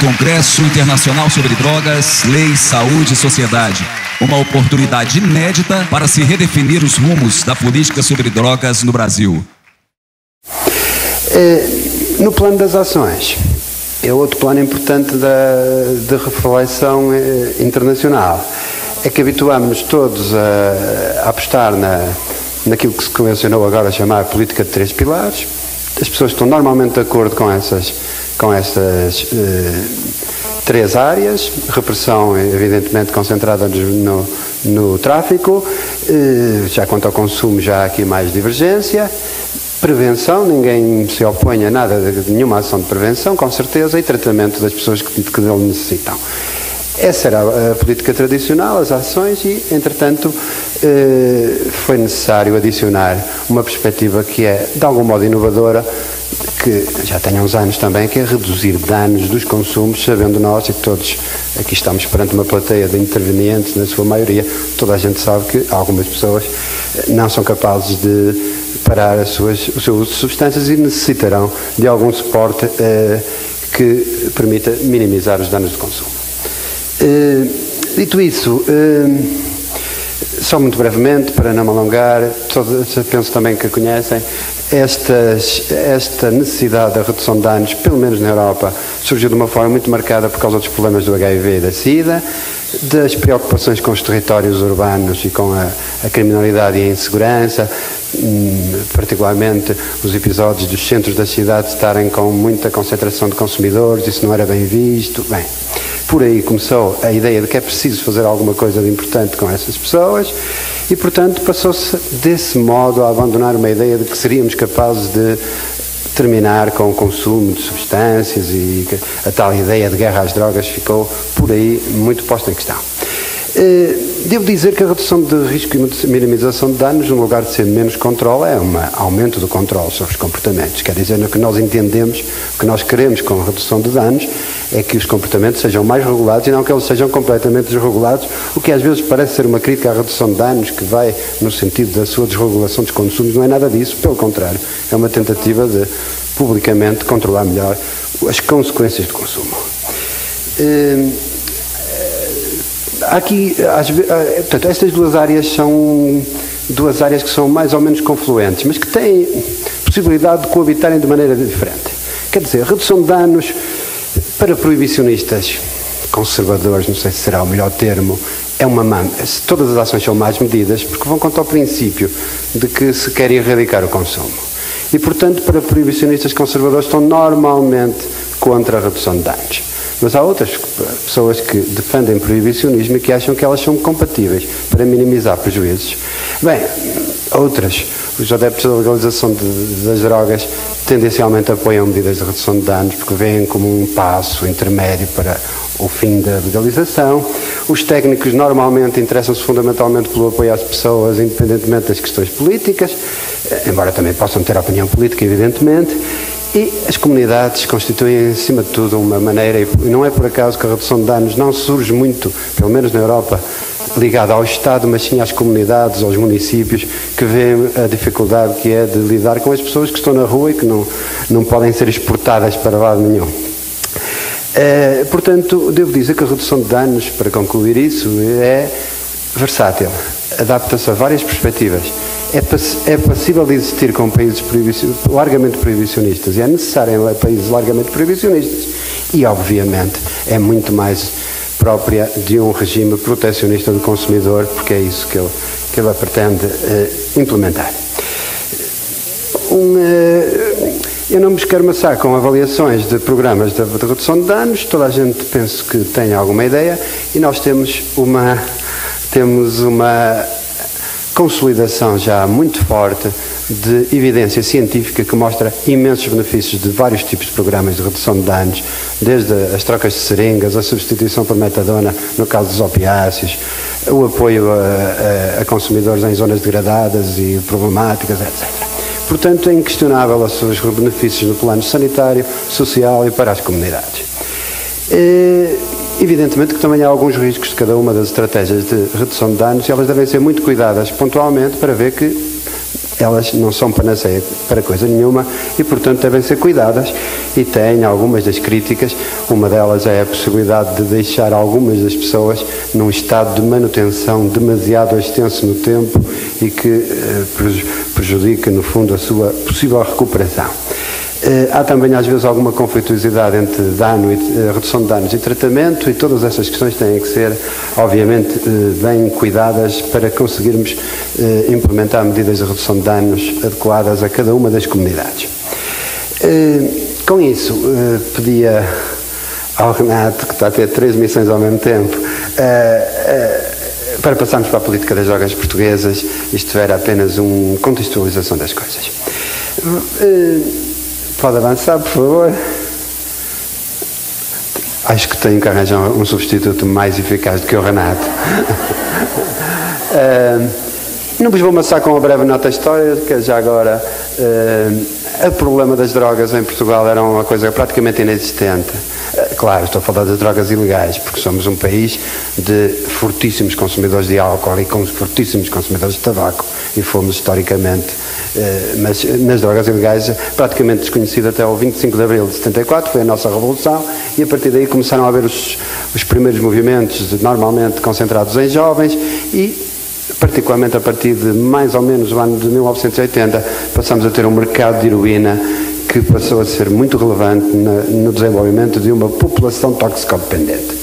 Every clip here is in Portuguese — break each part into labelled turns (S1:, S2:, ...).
S1: Congresso Internacional sobre Drogas, Lei, Saúde e Sociedade. Uma oportunidade inédita para se redefinir os rumos da política sobre drogas no Brasil.
S2: É, no plano das ações, é outro plano importante da, da reflexão é, internacional. É que habituamos todos a, a apostar na, naquilo que se convencionou agora chamar política de três pilares. As pessoas estão normalmente de acordo com essas com essas eh, três áreas, repressão evidentemente concentrada no, no tráfico, eh, já quanto ao consumo já há aqui mais divergência, prevenção, ninguém se opõe a nada nenhuma ação de prevenção, com certeza, e tratamento das pessoas que, que dele necessitam. Essa era a, a política tradicional, as ações, e, entretanto, eh, foi necessário adicionar uma perspectiva que é, de algum modo, inovadora, que já tem uns anos também, que é reduzir danos dos consumos, sabendo nós e que todos aqui estamos perante uma plateia de intervenientes, na sua maioria, toda a gente sabe que algumas pessoas eh, não são capazes de parar as suas, o seu uso de substâncias e necessitarão de algum suporte eh, que permita minimizar os danos de consumo. Eh, dito isso, eh, só muito brevemente, para não me alongar, todos, penso também que conhecem, estas, esta necessidade da redução de danos, pelo menos na Europa, surgiu de uma forma muito marcada por causa dos problemas do HIV e da SIDA, das preocupações com os territórios urbanos e com a, a criminalidade e a insegurança, hum, particularmente os episódios dos centros das cidades estarem com muita concentração de consumidores, isso não era bem visto. Bem, por aí começou a ideia de que é preciso fazer alguma coisa de importante com essas pessoas e, portanto, passou-se desse modo a abandonar uma ideia de que seríamos capazes de terminar com o consumo de substâncias e a tal ideia de guerra às drogas ficou por aí muito posta em questão. Eh, devo dizer que a redução de risco e minimização de danos, no lugar de ser menos controle, é um aumento do controle sobre os comportamentos. Quer dizer, no que nós entendemos, o que nós queremos com a redução de danos é que os comportamentos sejam mais regulados e não que eles sejam completamente desregulados, o que às vezes parece ser uma crítica à redução de danos que vai no sentido da sua desregulação dos consumos. Não é nada disso, pelo contrário, é uma tentativa de publicamente controlar melhor as consequências do consumo. Eh, aqui, eh, portanto, estas duas áreas são duas áreas que são mais ou menos confluentes, mas que têm possibilidade de coabitarem de maneira diferente. Quer dizer, redução de danos para proibicionistas conservadores, não sei se será o melhor termo, é uma mão. Todas as ações são mais medidas porque vão contra o princípio de que se quer erradicar o consumo. E, portanto, para proibicionistas conservadores estão normalmente contra a redução de danos. Mas há outras pessoas que defendem proibicionismo e que acham que elas são compatíveis para minimizar prejuízos. Bem, outras, os adeptos da legalização de, das drogas, tendencialmente apoiam medidas de redução de danos porque veem como um passo intermédio para o fim da legalização. Os técnicos normalmente interessam-se fundamentalmente pelo apoio às pessoas, independentemente das questões políticas, embora também possam ter opinião política, evidentemente. E as comunidades constituem, acima de tudo, uma maneira, e não é por acaso que a redução de danos não surge muito, pelo menos na Europa, ligada ao Estado, mas sim às comunidades, aos municípios, que vêem a dificuldade que é de lidar com as pessoas que estão na rua e que não, não podem ser exportadas para lado nenhum. É, portanto, devo dizer que a redução de danos, para concluir isso, é versátil, adapta-se a várias perspectivas é, é passível de existir com países largamente proibicionistas. E é necessário em países largamente proibicionistas. E, obviamente, é muito mais própria de um regime protecionista do consumidor, porque é isso que ele, que ele pretende uh, implementar. Um, uh, eu não me escarmaçar com avaliações de programas de, de redução de danos, toda a gente penso que tem alguma ideia. E nós temos uma, temos uma consolidação já muito forte de evidência científica que mostra imensos benefícios de vários tipos de programas de redução de danos, desde as trocas de seringas, a substituição por metadona no caso dos opiáceos, o apoio a, a, a consumidores em zonas degradadas e problemáticas, etc. Portanto, é inquestionável os seus benefícios no plano sanitário, social e para as comunidades. E, Evidentemente que também há alguns riscos de cada uma das estratégias de redução de danos e elas devem ser muito cuidadas pontualmente para ver que elas não são panaceia para coisa nenhuma e, portanto, devem ser cuidadas e têm algumas das críticas. Uma delas é a possibilidade de deixar algumas das pessoas num estado de manutenção demasiado extenso no tempo e que eh, prejudica, no fundo, a sua possível recuperação. Eh, há também às vezes alguma conflituosidade entre dano e, eh, redução de danos e tratamento e todas essas questões têm que ser obviamente eh, bem cuidadas para conseguirmos implementar medidas de redução de danos adequadas a cada uma das comunidades. Com isso, pedia ao Renato, que está a ter três missões ao mesmo tempo, para passarmos para a política das drogas portuguesas, isto era apenas uma contextualização das coisas. Pode avançar, por favor. Acho que tenho que arranjar um substituto mais eficaz do que o Renato. uh, não vos vou amassar com uma breve nota histórica, já agora. Uh, o problema das drogas em Portugal era uma coisa praticamente inexistente. Uh, claro, estou a falar das drogas ilegais, porque somos um país de fortíssimos consumidores de álcool e com fortíssimos consumidores de tabaco, e fomos historicamente mas nas drogas ilegais praticamente desconhecido até o 25 de abril de 74, foi a nossa revolução, e a partir daí começaram a haver os, os primeiros movimentos, normalmente concentrados em jovens, e particularmente a partir de mais ou menos o ano de 1980, passamos a ter um mercado de heroína que passou a ser muito relevante no desenvolvimento de uma população toxicodependente.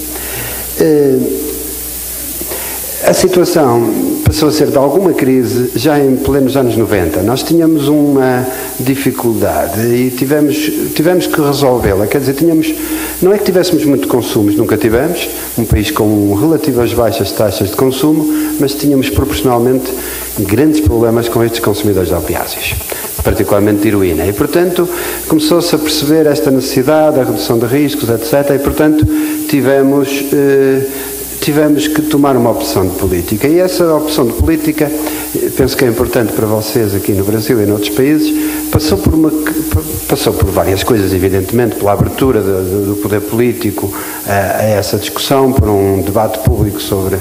S2: Uh, a situação passou a ser de alguma crise já em plenos anos 90. Nós tínhamos uma dificuldade e tivemos, tivemos que resolvê-la. Quer dizer, tínhamos, não é que tivéssemos muito consumos, nunca tivemos, um país com relativas baixas taxas de consumo, mas tínhamos proporcionalmente grandes problemas com estes consumidores de opiáceos particularmente de heroína. E, portanto, começou-se a perceber esta necessidade, a redução de riscos, etc. E, portanto, tivemos eh, tivemos que tomar uma opção de política. E essa opção de política, penso que é importante para vocês aqui no Brasil e noutros países, passou por, uma, passou por várias coisas, evidentemente, pela abertura do, do poder político a, a, essa discussão, por um debate público sobre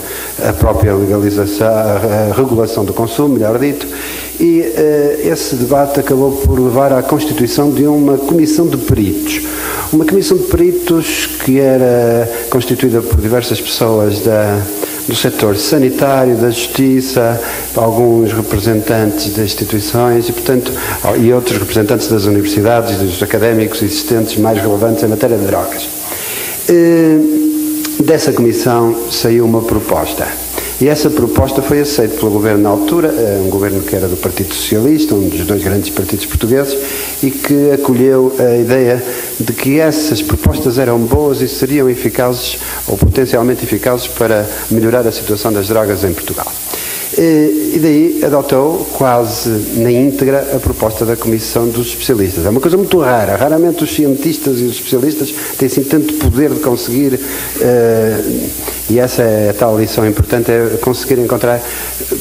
S2: a própria legalização, a, regulação do consumo, melhor dito, e uh, esse debate acabou por levar à constituição de uma comissão de peritos. Uma comissão de peritos que era constituída por diversas pessoas da, do setor sanitário, da justiça, alguns representantes das instituições e, portanto, e outros representantes das universidades e dos académicos existentes mais relevantes em matéria de drogas. E, dessa comissão saiu uma proposta e essa proposta foi aceita pelo governo na altura, eh, um governo que era do Partido Socialista, um dos dois grandes partidos portugueses, e que acolheu a ideia de que essas propostas eram boas e seriam eficazes ou potencialmente eficazes para melhorar a situação das drogas em Portugal. E daí adotou quase na íntegra a proposta da Comissão dos Especialistas. É uma coisa muito rara. Raramente os cientistas e os especialistas têm assim tanto poder de conseguir, uh, e essa é a tal lição importante, é conseguir encontrar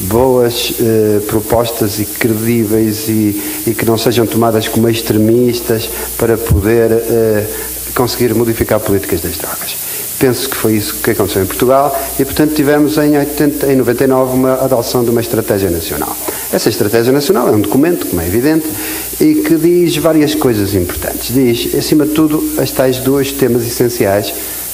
S2: boas uh, propostas e credíveis e, e, que não sejam tomadas como extremistas para poder uh, conseguir modificar políticas das drogas. Penso que foi isso que aconteceu em Portugal e, portanto, tivemos em, 80, em 99 uma adoção de uma estratégia nacional. Essa estratégia nacional é um documento, como é evidente, e que diz várias coisas importantes. Diz, acima de tudo, as tais dois temas essenciais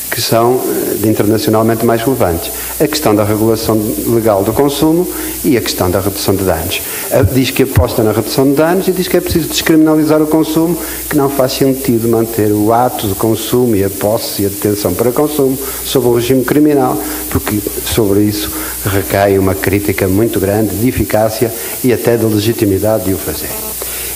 S2: que são eh, internacionalmente mais relevantes. A questão da regulação legal do consumo e a questão da redução de danos. Diz que aposta na redução de danos e diz que é preciso descriminalizar o consumo, que não faz sentido manter o ato de consumo e a posse e a detenção para consumo sob o regime criminal, porque sobre isso recai uma crítica muito grande de eficácia e até de legitimidade de o fazer.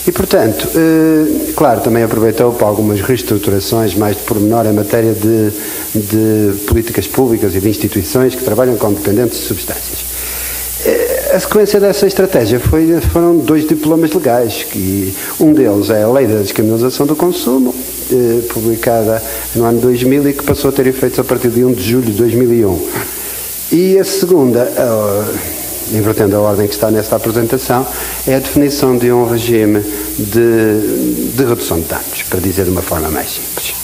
S2: E, portanto, eh, claro, também aproveitou para algumas reestruturações mais de pormenor em matéria de, de políticas públicas e de instituições que trabalham com dependentes de substâncias. Eh, a sequência dessa estratégia foi, foram dois diplomas legais, que um deles é a Lei da Descriminalização do Consumo, eh, publicada no ano 2000 e que passou a ter efeitos a partir de 1 de julho de 2001. E a segunda, invertendo a ordem que está nesta apresentação, é a definição de um regime de, de redução de danos, para dizer de uma forma mais simples.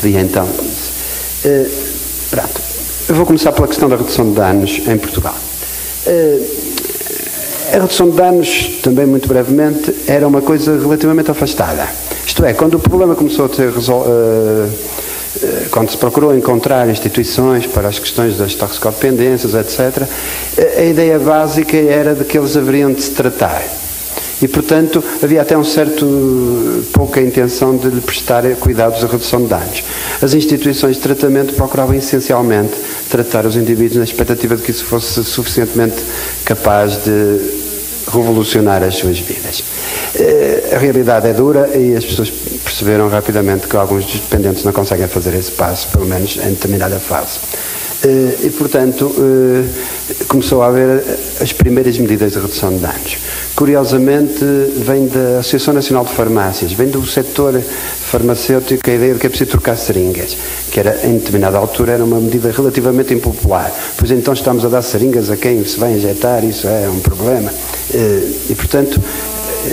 S2: Pedi então. Uh, pronto. Eu vou começar pela questão da redução de danos em Portugal. Uh, A redução de danos, também muito brevemente, era uma coisa relativamente afastada. Isto é, quando o problema começou a ser resolvido. Uh, quando se procurou encontrar instituições para as questões das toxicodependências, etc., a ideia básica era de que eles haveriam de se tratar. E, portanto, havia até um certo pouca intenção de lhe prestar cuidados de redução de danos. As instituições de tratamento procuravam essencialmente tratar os indivíduos na expectativa de que isso fosse suficientemente capaz de revolucionar as suas vidas. Eh, a realidade é dura e as pessoas perceberam rapidamente que alguns dependentes não conseguem fazer esse passo, pelo menos em determinada fase. Eh, e, portanto, eh, começou a haver as primeiras medidas de redução de danos. Curiosamente, vem da Associação Nacional de Farmácias, vem do setor farmacêutico a ideia de que é preciso trocar seringas, que era, em determinada altura era uma medida relativamente impopular. Pois então estamos a dar seringas a quem se vai injetar, isso é um problema. E, portanto,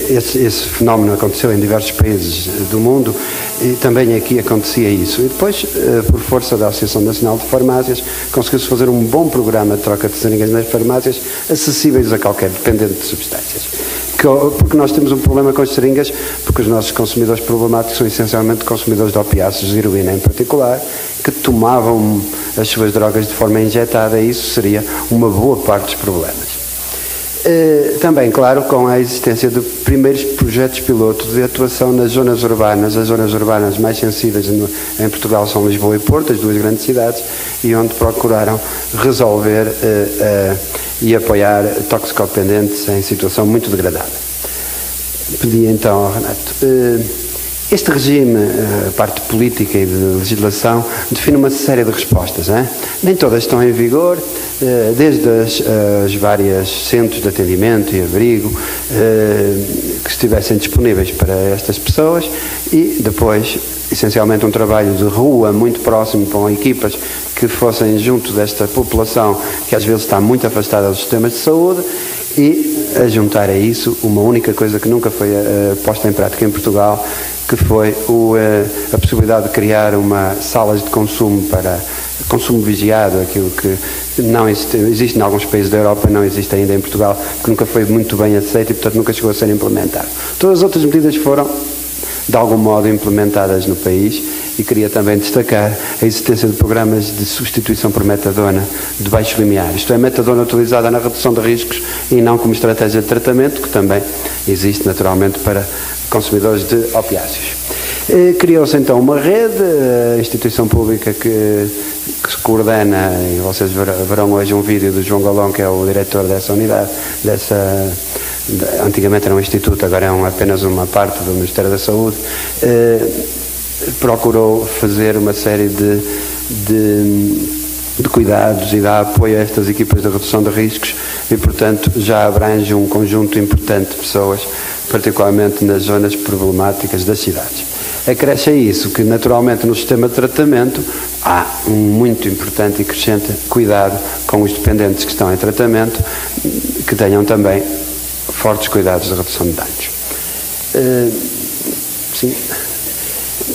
S2: esse, esse, fenómeno aconteceu em diversos países do mundo e também aqui acontecia isso. E depois, eh, por força da Associação Nacional de Farmácias, conseguiu-se fazer um bom programa de troca de seringas nas farmácias, acessíveis a qualquer dependente de substâncias. Porque nós temos um problema com as seringas, porque os nossos consumidores problemáticos são essencialmente consumidores de opiáceos, de heroína em particular, que tomavam as suas drogas de forma injetada e isso seria uma boa parte dos problemas. Eh, também, claro, com a existência de primeiros projetos pilotos de atuação nas zonas urbanas. As zonas urbanas mais sensíveis no, em Portugal são Lisboa e Porto, as duas grandes cidades, e onde procuraram resolver uh, uh, e apoiar toxicodependentes em situação muito degradada. Pedi então ao Renato. Este regime, a parte política e de legislação, define uma série de respostas. Hein? Nem todas estão em vigor, eh, desde as, as várias centros de atendimento e abrigo eh, que estivessem disponíveis para estas pessoas e depois, essencialmente, um trabalho de rua muito próximo com equipas que fossem junto desta população que às vezes está muito afastada dos sistemas de saúde e a juntar a isso uma única coisa que nunca foi posta em prática em Portugal, que foi o, uh, a possibilidade de criar uma salas de consumo para consumo vigiado, aquilo que não existe, existe em alguns países da Europa, não existe ainda em Portugal, que nunca foi muito bem aceito e, portanto, nunca chegou a ser implementado. Todas as outras medidas foram, de algum modo, implementadas no país e queria também destacar a existência de programas de substituição por metadona de baixo limiar. Isto é, metadona utilizada na redução de riscos e não como estratégia de tratamento, que também existe naturalmente para consumidores de opiáceos. Eh, criou-se então uma rede, a instituição pública que, que, se coordena, e vocês verão hoje um vídeo do João Galão, que é o diretor dessa unidade, dessa antigamente era um instituto, agora é um, apenas uma parte do Ministério da Saúde, eh, procurou fazer uma série de, de de cuidados e dá apoio a estas equipas de redução de riscos e, portanto, já abrange um conjunto importante de pessoas, particularmente nas zonas problemáticas das cidades. Acresce a isso que, naturalmente, no sistema de tratamento há um muito importante e crescente cuidado com os dependentes que estão em tratamento, que tenham também fortes cuidados de redução de danos. Uh, sim.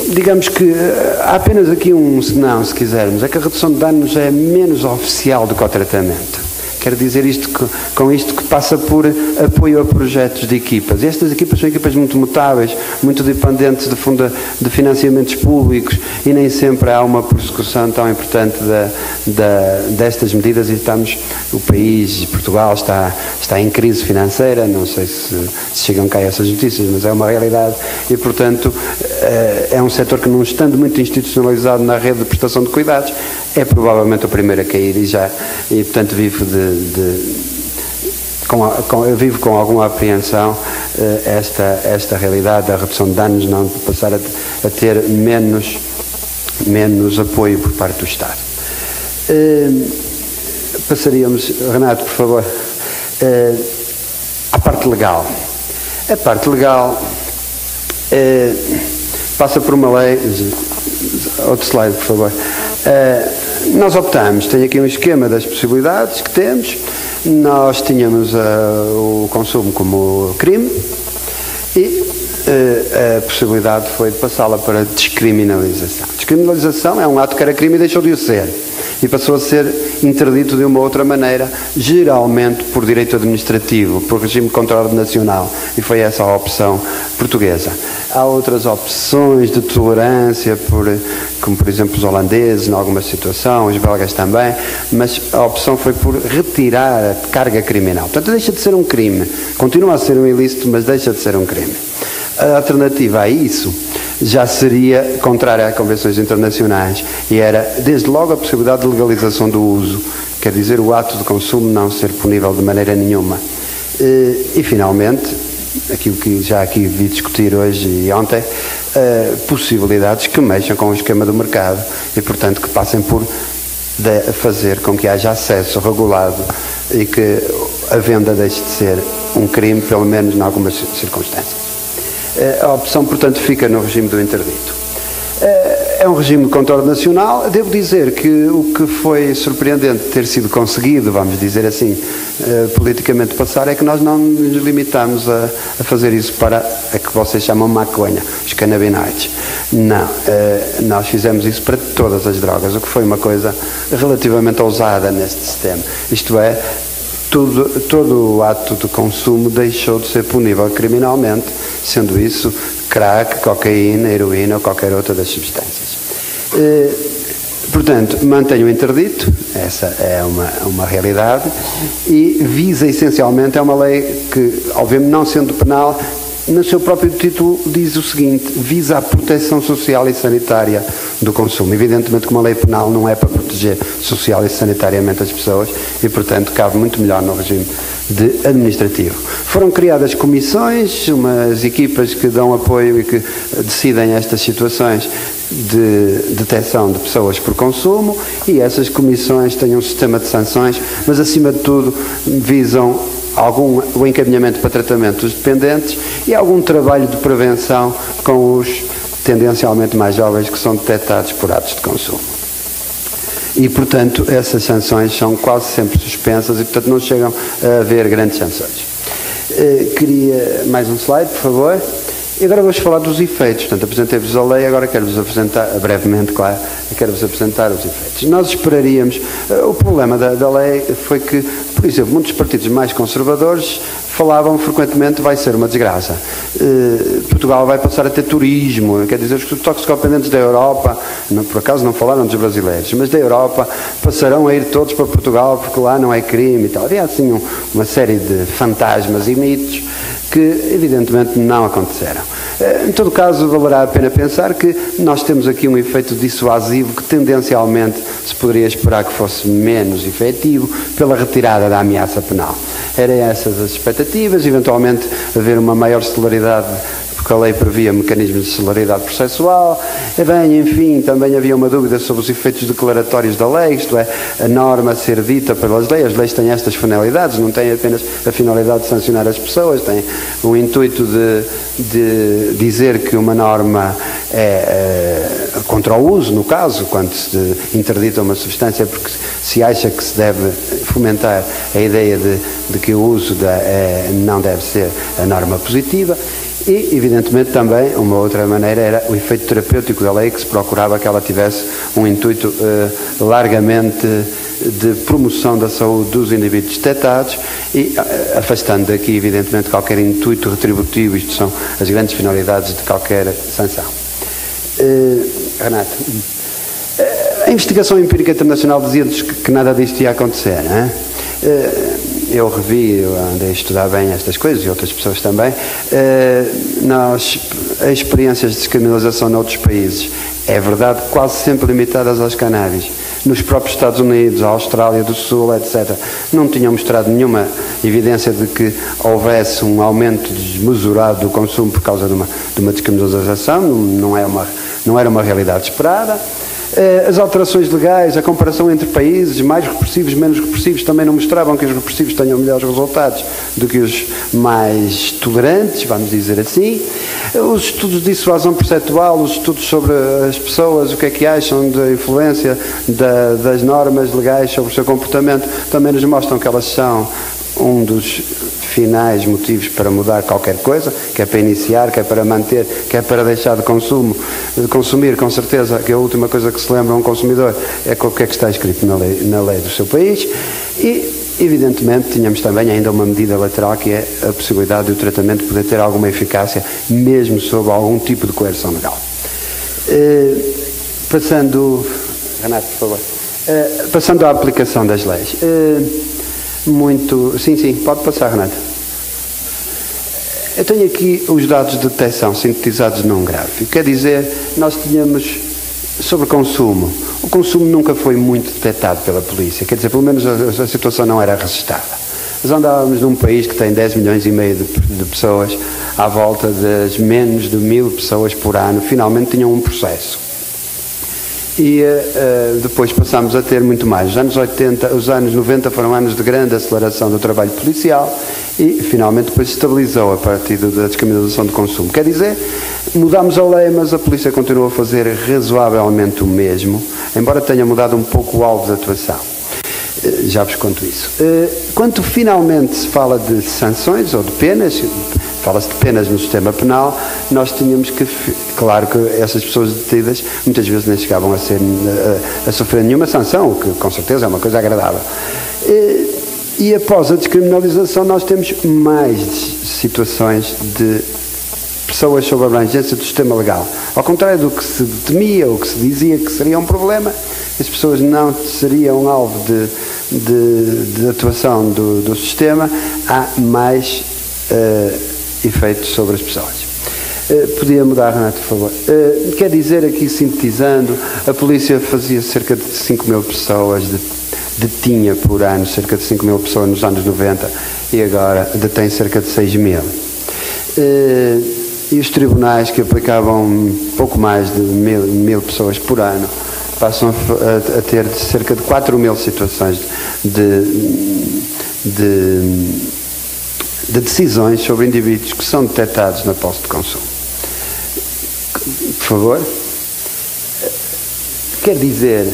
S2: Digamos que uh, há apenas aqui um senão, se quisermos, é que a redução de danos é menos oficial do que o tratamento. Quero dizer isto com isto que passa por apoio a projetos de equipas. E estas equipas são equipas muito mutáveis, muito dependentes de, funda, de financiamentos públicos e nem sempre há uma persecução tão importante da, destas medidas e estamos, o país, Portugal, está, está em crise financeira, não sei se, se chegam cá essas notícias, mas é uma realidade e, portanto, eh, é um setor que não estando muito institucionalizado na rede de prestação de cuidados, é provavelmente o primeiro a cair e já, e portanto vivo de, de com, com, eu vivo com alguma apreensão uh, esta, esta realidade da redução de danos, não passar a, a, ter menos, menos apoio por parte do Estado. Uh, passaríamos, Renato, por favor, uh, à parte legal. A parte legal passa por uma lei. Outro slide, por favor. Uh, nós optamos, tem aqui um esquema das possibilidades que temos. Nós tínhamos uh, o consumo como crime e uh, a possibilidade foi de passá-la para descriminalização. Descriminalização é um ato que era crime e deixou de o ser. E passou a ser interdito de uma outra maneira, geralmente por direito administrativo, por regime de controle nacional, e foi essa a opção portuguesa. Há outras opções de tolerância, por, como por exemplo os holandeses, em alguma situação, os belgas também, mas a opção foi por retirar a carga criminal. Portanto, deixa de ser um crime, continua a ser um ilícito, mas deixa de ser um crime. A alternativa a isso já seria contrária às convenções internacionais e era, desde logo, a possibilidade de legalização do uso, quer dizer, o ato de consumo não ser punível de maneira nenhuma. E, e finalmente, aquilo que já aqui vi discutir hoje e ontem, uh, possibilidades que mexam com o esquema do mercado e, portanto, que passem por fazer com que haja acesso regulado e que a venda deixe de ser um crime, pelo menos em algumas circunstâncias. Eh, a opção, portanto, fica no regime do interdito. Eh, é um regime de controle nacional. Devo dizer que o que foi surpreendente ter sido conseguido, vamos dizer assim, eh, politicamente passar, é que nós não nos limitamos a, a fazer isso para a que vocês chamam maconha, os canabinoides. Não, nós fizemos isso para todas as drogas, o que foi uma coisa relativamente ousada neste sistema. Isto é, tudo, todo o ato de consumo deixou de ser punível criminalmente, sendo isso crack, cocaína, heroína ou qualquer outra das substâncias. Eh, portanto, mantenho o interdito, essa é uma, uma realidade, e visa essencialmente, é uma lei que, obviamente, não sendo penal, no seu próprio título diz o seguinte: visa a proteção social e sanitária do consumo. Evidentemente que uma lei penal não é para proteger social e sanitariamente as pessoas e, portanto, cabe muito melhor no regime de administrativo. Foram criadas comissões, umas equipas que dão apoio e que decidem estas situações de detecção de pessoas por consumo e essas comissões têm um sistema de sanções, mas acima de tudo visam algum o encaminhamento para tratamento dos dependentes e algum trabalho de prevenção com os tendencialmente mais jovens que são detectados por atos de consumo. E, portanto, essas sanções são quase sempre suspensas e, portanto, não chegam a haver grandes sanções. Uh, queria mais um slide, por favor. E agora vamos falar dos efeitos. Portanto, apresentei-vos a lei, agora quero-vos apresentar, brevemente, claro, quero-vos apresentar os efeitos. Nós esperaríamos, uh, o problema da, da lei foi que, por exemplo, muitos partidos mais conservadores falavam frequentemente vai ser uma desgraça. Uh, Portugal vai passar a ter turismo, quer dizer, os toxicodependentes da Europa, não, por acaso não falaram dos brasileiros, mas da Europa passarão a ir todos para Portugal porque lá não é crime e tal. Havia assim um, uma série de fantasmas e mitos que evidentemente não aconteceram. Eh, em todo caso, valerá a pena pensar que nós temos aqui um efeito dissuasivo que tendencialmente se poderia esperar que fosse menos efetivo pela retirada da ameaça penal. Eram essas as expectativas, eventualmente haver uma maior celeridade porque a lei previa mecanismos de celeridade processual. E bem, enfim, também havia uma dúvida sobre os efeitos declaratórios da lei, isto é, a norma ser dita pelas leis. As leis têm estas finalidades, não têm apenas a finalidade de sancionar as pessoas, têm o intuito de, de dizer que uma norma é, é, contra o uso, no caso, quando se interdita uma substância, porque se acha que se deve fomentar a ideia de, de que o uso da, é, não deve ser a norma positiva. E, evidentemente, também uma outra maneira era o efeito terapêutico da lei, que se procurava que ela tivesse um intuito eh, largamente de promoção da saúde dos indivíduos detectados e eh, afastando daqui, evidentemente, qualquer intuito retributivo, isto são as grandes finalidades de qualquer sanção. Eh, Renato, a investigação empírica internacional dizia-nos que, que, nada disto ia acontecer, não é? Eu revi, eu andei a estudar bem estas coisas e outras pessoas também, as experiências de descriminalização noutros países, é verdade, quase sempre limitadas aos cannabis. Nos próprios Estados Unidos, Austrália do Sul, etc., não tinham mostrado nenhuma evidência de que houvesse um aumento desmesurado do consumo por causa de uma, de uma descriminalização, não, é uma, não era uma realidade esperada. Eh, as alterações legais, a comparação entre países, mais repressivos, menos repressivos, também não mostravam que os repressivos tenham melhores resultados do que os mais tolerantes, vamos dizer assim. Os estudos de dissuasão perceptual, os estudos sobre as pessoas, o que é que acham da influência da, das normas legais sobre o seu comportamento, também nos mostram que elas são um dos finais motivos para mudar qualquer coisa, quer para iniciar, quer para manter, quer para deixar de consumo, de consumir, com certeza que a última coisa que se lembra um consumidor é o que é que está escrito na lei, na lei do seu país. E Evidentemente, tínhamos também ainda uma medida lateral que é a possibilidade do tratamento poder ter alguma eficácia, mesmo sob algum tipo de coerção legal. Uh, passando. Renato, por favor. Uh, passando à aplicação das leis. Uh, muito. Sim, sim, pode passar, Renato. Eu tenho aqui os dados de detecção sintetizados num gráfico. Quer dizer, nós tínhamos sobre consumo o consumo nunca foi muito detectado pela polícia, quer dizer, pelo menos a, a situação não era registada. Nós andávamos num país que tem 10 milhões e meio de, de pessoas, à volta das menos de mil pessoas por ano, finalmente tinham um processo. E uh, depois passámos a ter muito mais. Os anos 80, os anos 90 foram anos de grande aceleração do trabalho policial e finalmente depois estabilizou a partir da descriminalização do consumo. Quer dizer, mudámos a lei, mas a polícia continua a fazer razoavelmente o mesmo, embora tenha mudado um pouco o alvo de atuação. Eh, já vos conto isso. Quando finalmente se fala de sanções ou de penas, fala-se de penas no sistema penal, nós tínhamos que, claro que essas pessoas detidas muitas vezes nem chegavam a, ser, a, a sofrer nenhuma sanção, o que com certeza é uma coisa agradável. E após a descriminalização, nós temos mais situações de pessoas sob a abrangência do sistema legal. Ao contrário do que se temia ou que se dizia que seria um problema, as pessoas não seriam alvo de, de, de atuação do, do, sistema, há mais uh, efeitos sobre as pessoas. Uh, podia mudar, Renato, por favor. Uh, quer dizer aqui, sintetizando, a polícia fazia cerca de 5 mil pessoas de detinha por ano cerca de 5 mil pessoas nos anos 90 e agora detém cerca de 6 mil. Eh, e os tribunais que aplicavam pouco mais de mil, mil pessoas por ano passam a, a, ter cerca de 4 mil situações de, de, de decisões sobre indivíduos que são detectados na posse de consumo. Por favor. Quer dizer,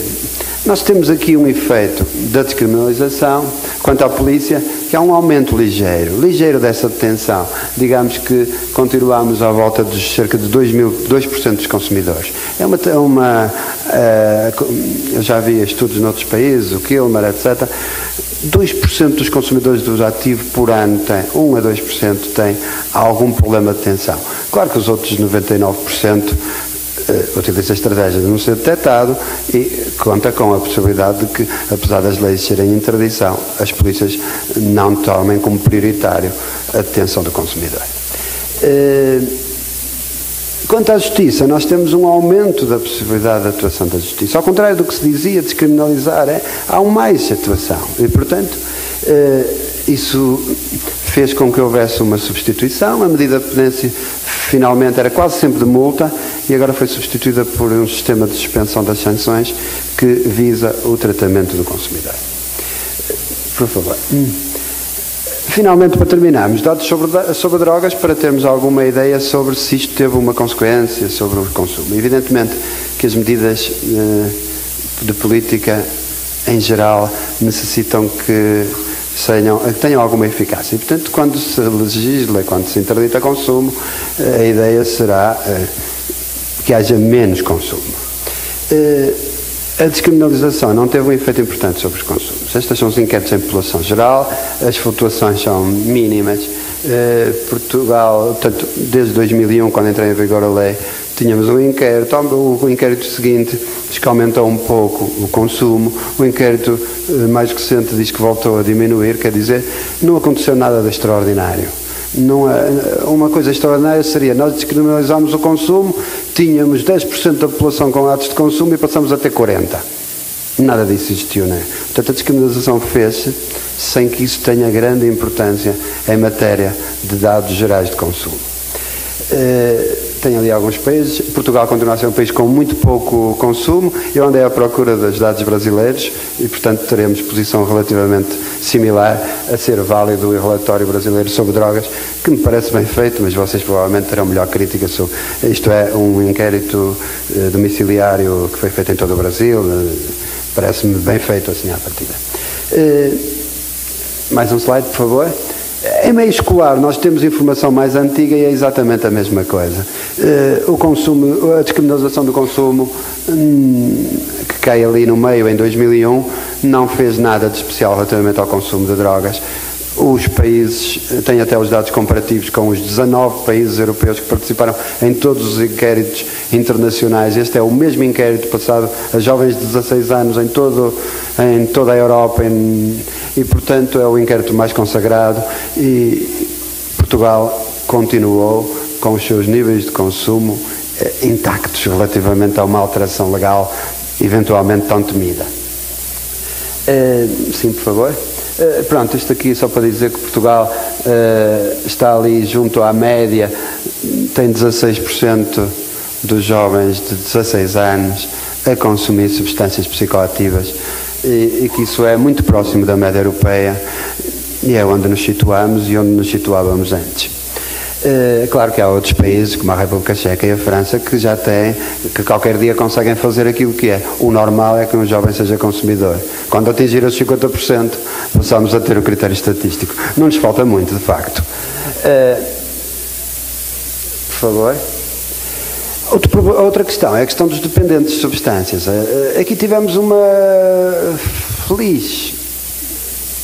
S2: nós temos aqui um efeito da descriminalização quanto à polícia, que é um aumento ligeiro, ligeiro dessa detenção. Digamos que continuamos à volta de cerca de 2%, mil, 2 dos consumidores. É uma, é uma uh, eu já vi estudos noutros países, o Kilmer, etc. 2% dos consumidores do ativo por ano têm, 1 a 2% têm algum problema de detenção. Claro que os outros 99% uh, utiliza a estratégia de não ser detectado e conta com a possibilidade de que, apesar das leis serem em tradição, as polícias não tomem como prioritário a detenção do consumidor. Uh, Quanto à justiça, nós temos um aumento da possibilidade de atuação da justiça. Ao contrário do que se dizia, descriminalizar, é, há um mais atuação. E, portanto, uh, isso fez com que houvesse uma substituição. A medida de penência finalmente era quase sempre de multa e agora foi substituída por um sistema de suspensão das sanções que visa o tratamento do consumidor. Por favor. Finalmente, para terminarmos, dados sobre, sobre drogas para termos alguma ideia sobre se isto teve uma consequência sobre o consumo. Evidentemente que as medidas eh, de política em geral necessitam que tenham, alguma eficácia. E, portanto, quando se legisla, quando se interdita consumo, a ideia será uh, que haja menos consumo. Uh, a descriminalização não teve um efeito importante sobre os consumos. Estas são os inquéritos em população geral, as flutuações são mínimas. Uh, Portugal, portanto, desde 2001, quando entrei em vigor a lei, tínhamos um inquérito, o inquérito seguinte diz que aumentou um pouco o consumo, o inquérito eh, mais recente diz que voltou a diminuir, quer dizer, não aconteceu nada de extraordinário. Uma coisa extraordinária seria nós descriminalizámos o consumo, tínhamos 10% da população com atos de consumo e passamos a ter 40%. Nada disso existiu, não é? Portanto, a descriminalização fez-se sem que isso tenha grande importância em matéria de dados gerais de consumo. Uh, tem ali alguns países. Portugal continua a ser um país com muito pouco consumo. Eu andei à procura dos dados brasileiros e, portanto, teremos posição relativamente similar a ser válido o relatório brasileiro sobre drogas, que me parece bem feito, mas vocês provavelmente terão melhor crítica sobre. Isto é um inquérito eh, domiciliário que foi feito em todo o Brasil. Parece-me bem feito assim à partida. Eh, mais um slide, por favor. Em meio escolar, nós temos informação mais antiga e é exatamente a mesma coisa. Uh, o consumo, a descriminalização do consumo, hum, que cai ali no meio em 2001, não fez nada de especial relativamente ao consumo de drogas. Os países, têm até os dados comparativos com os 19 países europeus que participaram em todos os inquéritos internacionais. Este é o mesmo inquérito passado a jovens de 16 anos em, todo, em toda a Europa em, e, portanto, é o inquérito mais consagrado. E Portugal continuou com os seus níveis de consumo eh, intactos relativamente a uma alteração legal eventualmente tão temida. Eh, sim, por favor. Eh, pronto, isto aqui só para dizer que Portugal uh, está ali junto à média, tem 16% dos jovens de 16 anos a consumir substâncias psicoativas e, e que isso é muito próximo da média europeia e é onde nos situamos e onde nos situávamos antes. É claro que há outros países, como a República Checa e a França, que já têm, que qualquer dia conseguem fazer aquilo que é. O normal é que um jovem seja consumidor. Quando atingir os 50%, passamos a ter o critério estatístico. Não nos falta muito, de facto. É, por favor. outra questão é a questão dos dependentes de substâncias. Aqui tivemos uma feliz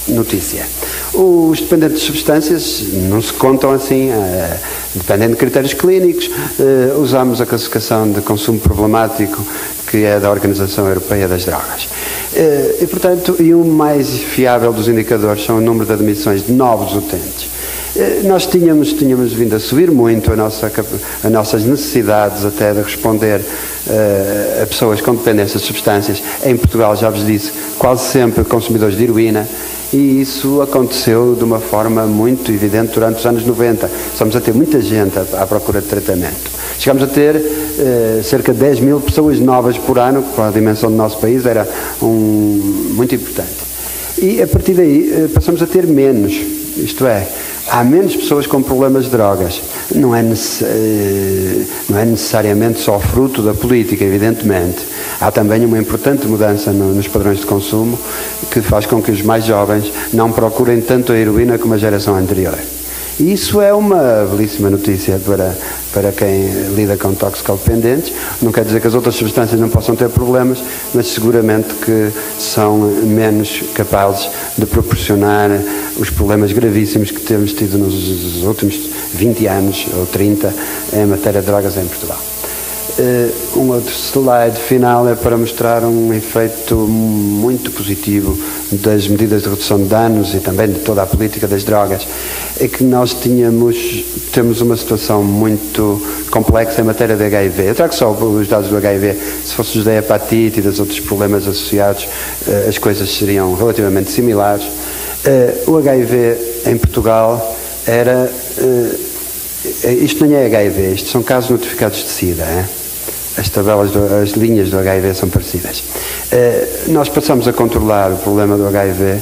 S2: notícia. Os dependentes de substâncias não se contam assim, uh, dependem de critérios clínicos. Uh, usamos a classificação de consumo problemático que é da Organização Europeia das Drogas. Uh, e, portanto, e o mais fiável dos indicadores são o número de admissões de novos utentes. Nós tínhamos, tínhamos vindo a subir muito a nossa, as nossas necessidades até de responder uh, a pessoas com dependência de substâncias. Em Portugal, já vos disse, quase sempre consumidores de heroína e isso aconteceu de uma forma muito evidente durante os anos 90. Estamos a ter muita gente à, procura de tratamento. Chegamos a ter eh, cerca de 10 mil pessoas novas por ano, que para a dimensão do nosso país era um, muito importante. E a partir daí eh, passamos a ter menos, isto é, há menos pessoas com problemas de drogas. Não é, eh, não é necessariamente só fruto da política, evidentemente. Há também uma importante mudança no, nos padrões de consumo que faz com que os mais jovens não procurem tanto a heroína como a geração anterior. E isso é uma belíssima notícia para, para quem lida com toxicodependentes. Não quer dizer que as outras substâncias não possam ter problemas, mas seguramente que são menos capazes de proporcionar os problemas gravíssimos que temos tido nos últimos 20 anos ou 30 em matéria de drogas em Portugal. Uh, um outro slide final é para mostrar um efeito muito positivo das medidas de redução de danos e também de toda a política das drogas. É que nós tínhamos, temos uma situação muito complexa em matéria de HIV. Eu trago só os dados do HIV. Se fosse os da hepatite e dos outros problemas associados, uh, as coisas seriam relativamente similares. Uh, o HIV em Portugal era. isto não é HIV, isto são casos notificados de SIDA. É? As tabelas, do, as linhas do HIV são parecidas. Uh, nós passamos a controlar o problema do HIV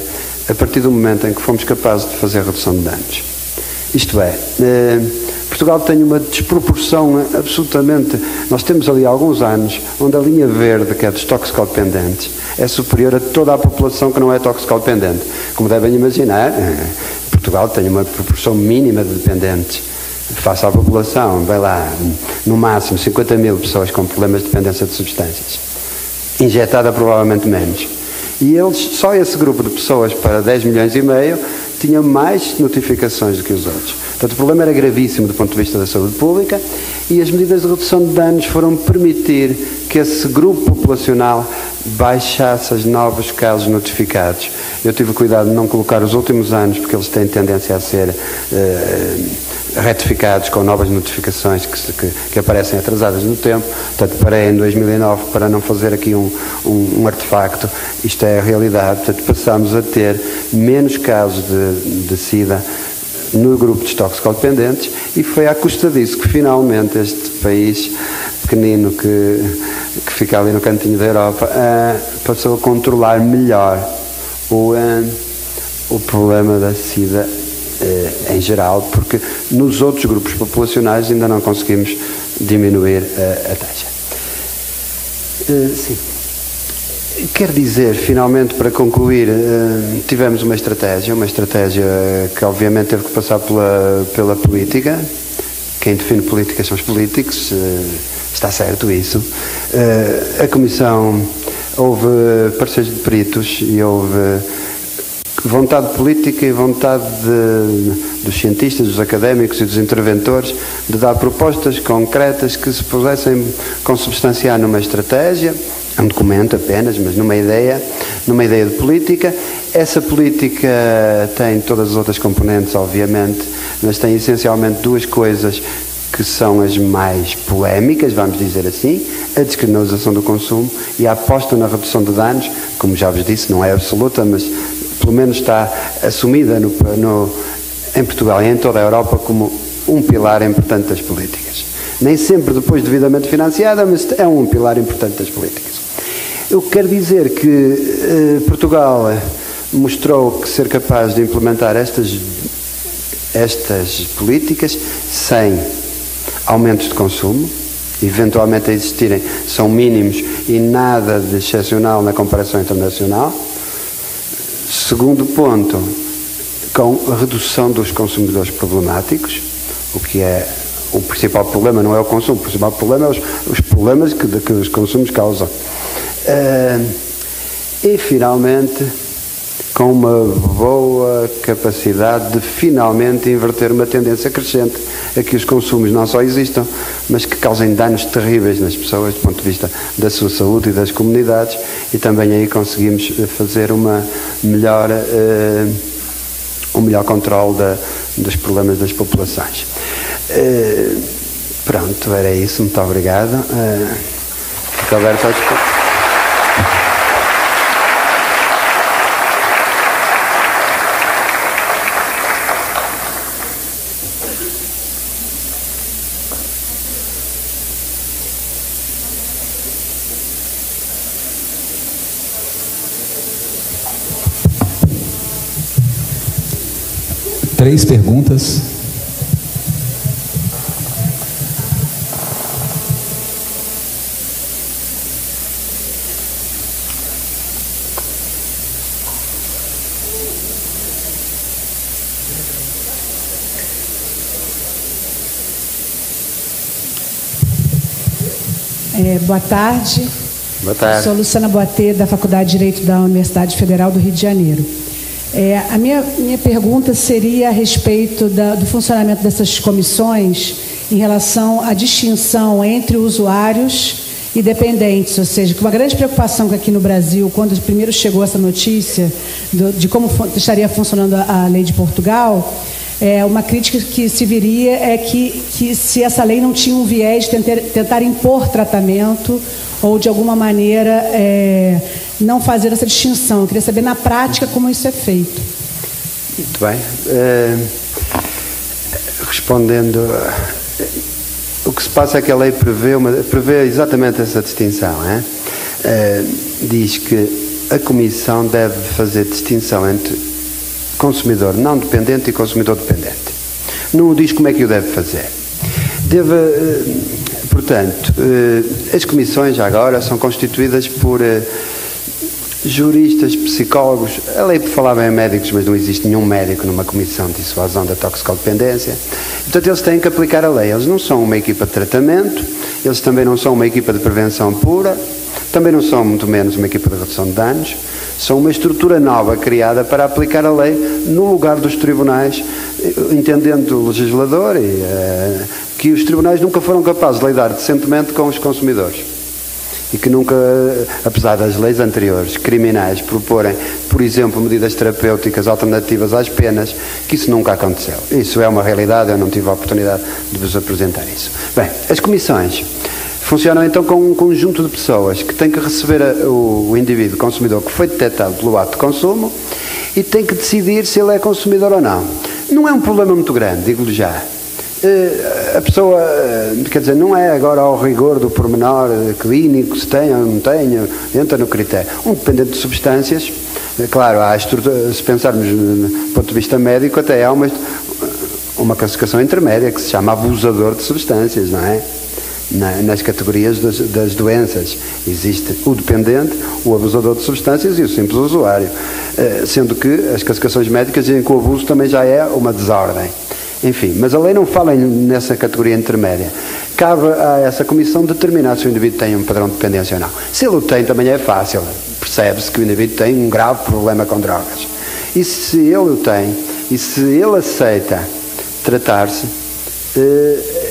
S2: a partir do momento em que fomos capazes de fazer redução de danos. Isto é, uh, Portugal tem uma desproporção absolutamente. Nós temos ali alguns anos onde a linha verde, que é dos toxicodependentes, é superior a toda a população que não é toxicodependente. Como devem imaginar, uh, Portugal tem uma proporção mínima de dependentes face à população, vai lá, no máximo 50 mil pessoas com problemas de dependência de substâncias. Injetada provavelmente menos. E eles, só esse grupo de pessoas para 10 milhões e meio, tinha mais notificações do que os outros. Portanto, o problema era gravíssimo do ponto de vista da saúde pública e as medidas de redução de danos foram permitir que esse grupo populacional baixasse os novos casos notificados. Eu tive cuidado de não colocar os últimos anos, porque eles têm tendência a ser. Uh, retificados com novas notificações que, que, que, aparecem atrasadas no tempo. Portanto, parei em 2009 para não fazer aqui um, um, um artefacto. Isto é a realidade. Portanto, passamos a ter menos casos de, de SIDA no grupo de toxicodependentes e foi à custa disso que finalmente este país pequenino que, que fica ali no cantinho da Europa uh, passou a controlar melhor o, uh, o problema da SIDA em geral, porque nos outros grupos populacionais ainda não conseguimos diminuir a, a taxa. Eh, sim. Quer dizer, finalmente, para concluir, eh, tivemos uma estratégia, uma estratégia que obviamente teve que passar pela, pela política. Quem define políticas são os políticos, eh, está certo isso. Eh, a Comissão, houve parceiros de peritos e houve vontade política e vontade de, dos cientistas, dos académicos e dos interventores de dar propostas concretas que se pudessem consubstanciar numa estratégia um documento apenas, mas numa ideia, numa ideia de política. Essa política tem todas as outras componentes, obviamente, mas tem essencialmente duas coisas que são as mais polémicas, vamos dizer assim, a descriminalização do consumo e a aposta na redução de danos, como já vos disse, não é absoluta, mas pelo menos está assumida no, no, em Portugal e em toda a Europa como um pilar importante das políticas. Nem sempre depois devidamente financiada, mas é um pilar importante das políticas. Eu quero dizer que eh, Portugal mostrou que ser capaz de implementar estas, estas políticas sem aumentos de consumo, eventualmente a existirem, são mínimos e nada de excepcional na comparação internacional. Segundo ponto, com a redução dos consumidores problemáticos, o que é o principal problema não é o consumo, o principal problema é os, os problemas que, que os consumos causam. Uh, e finalmente com uma boa capacidade de finalmente inverter uma tendência crescente a que os consumos não só existam, mas que causem danos terríveis nas pessoas do ponto de vista da sua saúde e das comunidades e também aí conseguimos fazer uma melhor, uh, um melhor controle da, dos problemas das populações. Uh, pronto, era isso, muito obrigado. Uh, fico aberto ao
S1: perguntas.
S3: É, boa tarde.
S2: Boa tarde.
S3: Sou Luciana Boatê, da Faculdade de Direito da Universidade Federal do Rio de Janeiro. É, a minha, minha pergunta seria a respeito da, do funcionamento dessas comissões em relação à distinção entre usuários e dependentes, ou seja, que uma grande preocupação que aqui no Brasil, quando primeiro chegou essa notícia do, de como estaria funcionando a, a lei de Portugal, é, uma crítica que se viria é que, que se essa lei não tinha um viés de tentar, tentar impor tratamento ou de alguma maneira é, não fazer essa distinção. Eu queria saber na prática como isso é feito.
S2: Muito bem. É, respondendo, o que se passa é que a lei prevê, uma, prevê exatamente essa distinção. É? é? diz que a Comissão deve fazer distinção entre consumidor não dependente e consumidor dependente. Não diz como é que o deve fazer. Deve, eh, portanto, eh, as comissões agora são constituídas por juristas, psicólogos, a lei falava em médicos, mas não existe nenhum médico numa comissão de dissuasão da toxicodependência. Portanto, eles têm que aplicar a lei. Eles não são uma equipa de tratamento, eles também não são uma equipa de prevenção pura, também não são, muito menos, uma equipa de redução de danos. São uma estrutura nova criada para aplicar a lei no lugar dos tribunais, entendendo o legislador e, uh, que os tribunais nunca foram capazes de lidar decentemente com os consumidores e que nunca, apesar das leis anteriores criminais proporem, por exemplo, medidas terapêuticas alternativas às penas, que isso nunca aconteceu. Isso é uma realidade, eu não tive a oportunidade de vos apresentar isso. Bem, as comissões funcionam então com um conjunto de pessoas que têm que receber a, o, o indivíduo consumidor que foi detectado pelo ato de consumo e tem que decidir se ele é consumidor ou não. Não é um problema muito grande, digo-lhe já. Eh, a pessoa, eh, quer dizer, não é agora ao rigor do pormenor clínico, se tem ou não tem, entra no critério. Um dependente de substâncias, eh, claro, há se pensarmos do ponto de vista médico, até há uma, uma classificação intermédia que se chama abusador de substâncias, não é? Na, nas categorias das, das, doenças. Existe o dependente, o abusador de substâncias e o simples usuário. Uh, sendo que as classificações médicas dizem que o abuso também já é uma desordem. Enfim, mas a lei não fala nessa categoria intermédia. Cabe a essa comissão determinar se o indivíduo tem um padrão de dependência ou não. Se ele o tem, também é fácil. Percebe-se que o indivíduo tem um grave problema com drogas. E se ele o tem, e se ele aceita tratar-se, eh,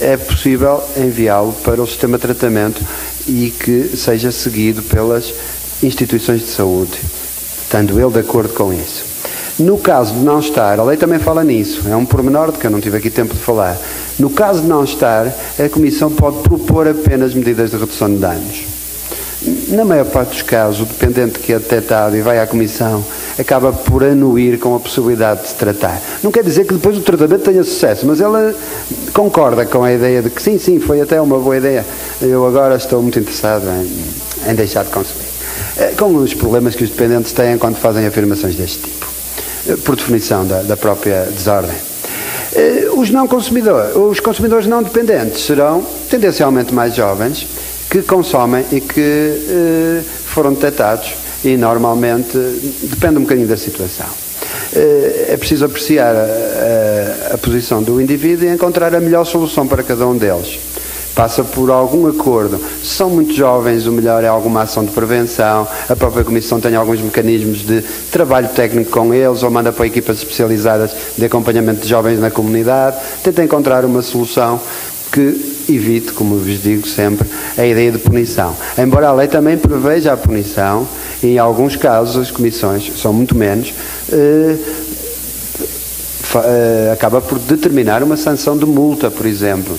S2: é possível enviá-lo para o sistema de tratamento e que seja seguido pelas instituições de saúde, estando ele de acordo com isso. No caso de não estar, a lei também fala nisso, é um pormenor de que eu não tive aqui tempo de falar. No caso de não estar, a Comissão pode propor apenas medidas de redução de danos. Na maior parte dos casos, o dependente que é detectado e vai à Comissão acaba por anuir com a possibilidade de se tratar. Não quer dizer que depois o tratamento tenha sucesso, mas ela concorda com a ideia de que sim, sim, foi até uma boa ideia. Eu agora estou muito interessado em, em deixar de consumir. Eh, com os problemas que os dependentes têm quando fazem afirmações deste tipo. Eh, por definição da, da própria desordem. Eh, os não consumidores, os consumidores não dependentes serão tendencialmente mais jovens que consomem e que eh, foram detectados e normalmente depende um bocadinho da situação. É preciso apreciar a, a, a posição do indivíduo e encontrar a melhor solução para cada um deles passa por algum acordo. Se são muito jovens, o melhor é alguma ação de prevenção. A própria Comissão tem alguns mecanismos de trabalho técnico com eles ou manda para equipas especializadas de acompanhamento de jovens na comunidade. Tenta encontrar uma solução que evite, como vos digo sempre, a ideia de punição. Embora a lei também preveja a punição, em alguns casos as comissões, são muito menos, eh, eh, acaba por determinar uma sanção de multa, por exemplo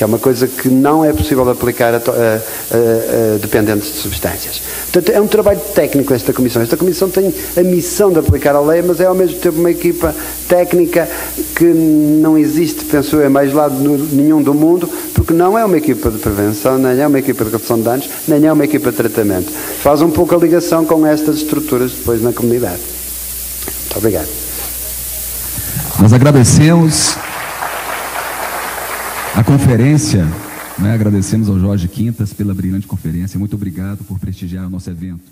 S2: que é uma coisa que não é possível aplicar a, a, a, a, dependentes de substâncias. Portanto, é um trabalho técnico esta comissão. Esta comissão tem a missão de aplicar a lei, mas é ao mesmo tempo uma equipa técnica que não existe, penso eu, em mais lado nenhum do mundo, porque não é uma equipa de prevenção, nem é uma equipa de redução de danos, nem é uma equipa de tratamento. Faz um pouco a ligação com estas estruturas depois na comunidade. Muito obrigado.
S1: Nós agradecemos conferência, né, agradecemos ao Jorge Quintas pela brilhante conferência. Muito obrigado por prestigiar o nosso evento.